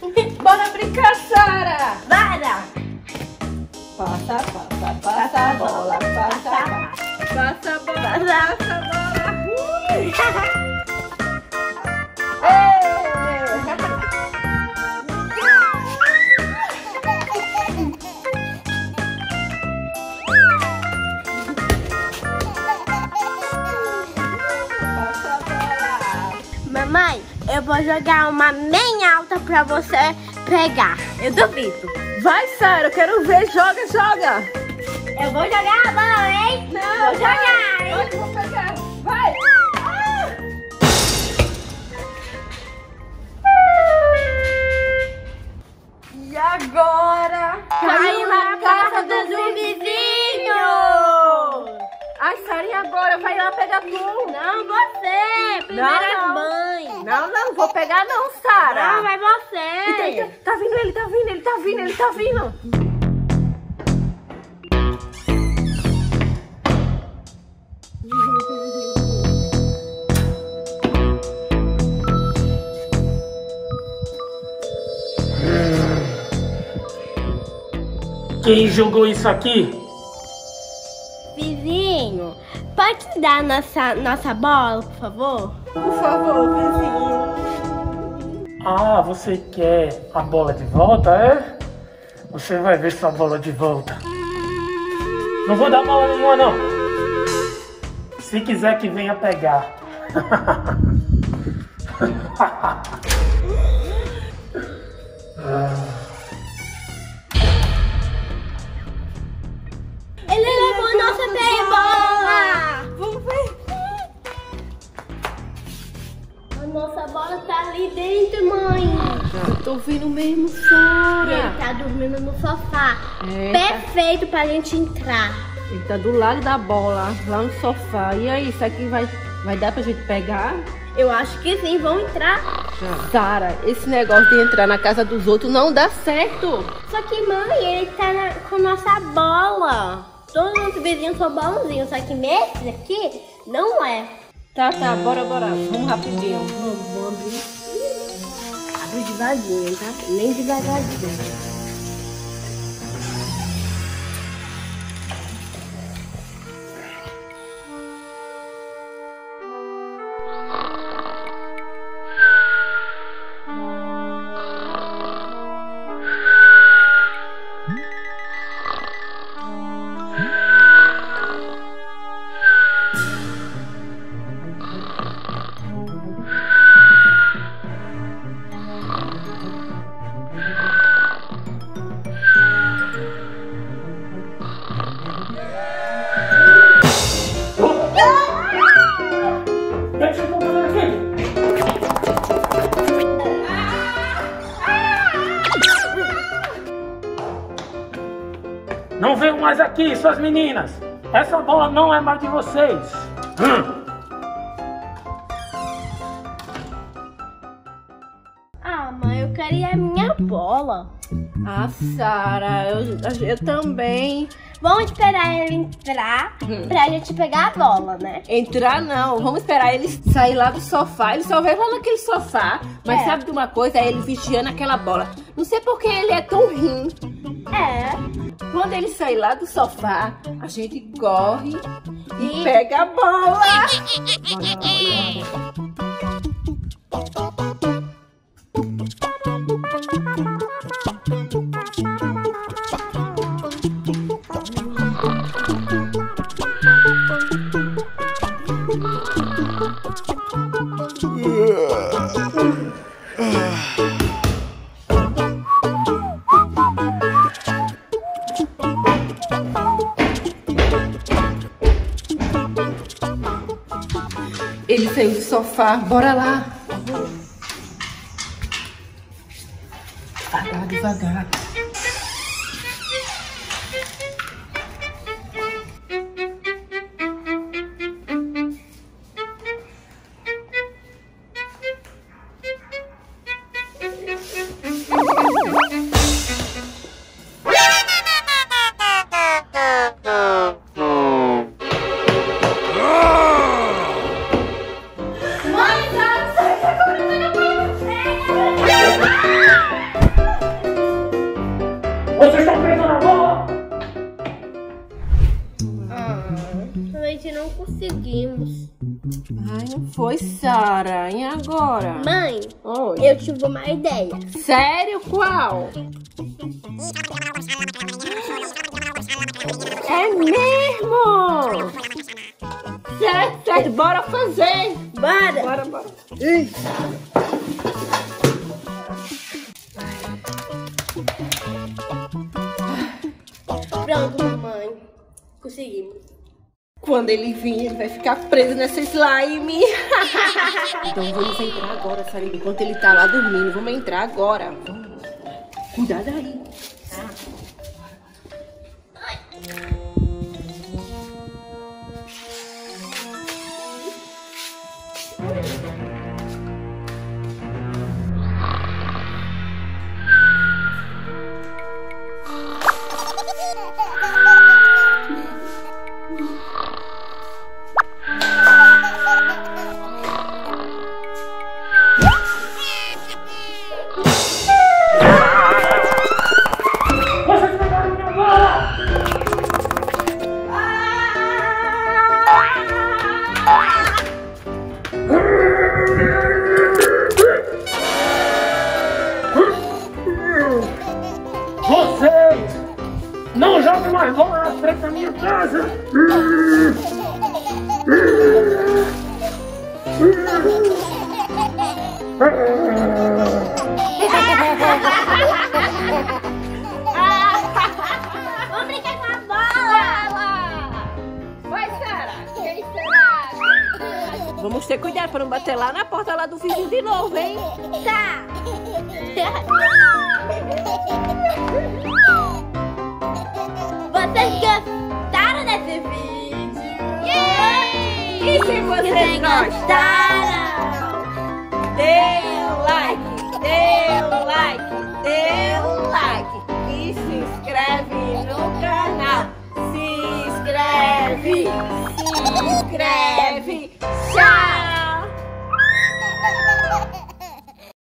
Bora brincar, Sara! Bora! Passa, passa, passa a bola, passa, passa, passa a bola, passa a bola. Passa a vou jogar uma bem alta pra você pegar. Eu duvido. Vai, Sara, eu quero ver. Joga, joga. Eu vou jogar a bola, hein? Não, vou jogar, hein? Vai, eu vou pegar. Vai. Ah! E agora? Caiu na casa do vizinho! Ai, Sara, e agora? Vai lá pegar tu. Não, você! Primeiro Não, não. Não, não, vou pegar não, Sara. Não, vai você! Eita, eita, Tá vindo ele, tá vindo, ele tá vindo, ele tá vindo. Quem jogou isso aqui? Vizinho, pode dar nossa, nossa bola, por favor? Por favor, vizinho. Ah, você quer a bola de volta, é? Você vai ver sua bola de volta. Não vou dar bola nenhuma, não. Se quiser que venha pegar. ouvindo mesmo, E ele Sara. tá dormindo no sofá. Perfeito pra gente entrar. Ele tá do lado da bola, lá no sofá. E aí, isso aqui vai, vai dar pra gente pegar? Eu acho que sim, vão entrar. Sara, esse negócio de entrar na casa dos outros não dá certo. Só que, mãe, ele tá na- com nossa bola. Todos os vizinhos são bonzinhos, só que esse aqui não é. Tá, tá, bora, bora. Vamos rapidinho. Vamos, vamos devagarinho, tá? Nem devagarzinho. Não venham mais aqui, suas meninas. Essa bola não é mais de vocês. Hum. Ah, mãe, eu queria a minha bola. Ah, Sara, eu, eu também. Vamos esperar ele entrar pra gente pegar a bola, né? Entrar não, vamos esperar ele sair lá do sofá. Ele só vai lá naquele sofá. Mas É. sabe de uma coisa? É ele vigiando aquela bola. Não sei por que ele é tão ruim. É. Quando ele sair lá do sofá, a gente corre e pega a bola. sofá, bora lá. Devagar, devagar. Conseguimos. Ai, não foi, Sara. E agora? Mãe, Oi. eu tive uma ideia. Sério? Qual? É mesmo? Certo, certo. Bora fazer. Bora! Bora, bora. Pronto, mamãe. Conseguimos. Quando ele vir, ele vai ficar preso nessa slime. então vamos entrar agora, Sarinha. Enquanto ele tá lá dormindo, vamos entrar agora. Vamos. Cuidado aí. Não joguem mais bola na frente da minha casa! Vamos brincar com a bola! Vai, Sara. Quem será? Vamos ter cuidado para não bater lá na porta lá do vizinho de novo, hein? Tá! se inscreve.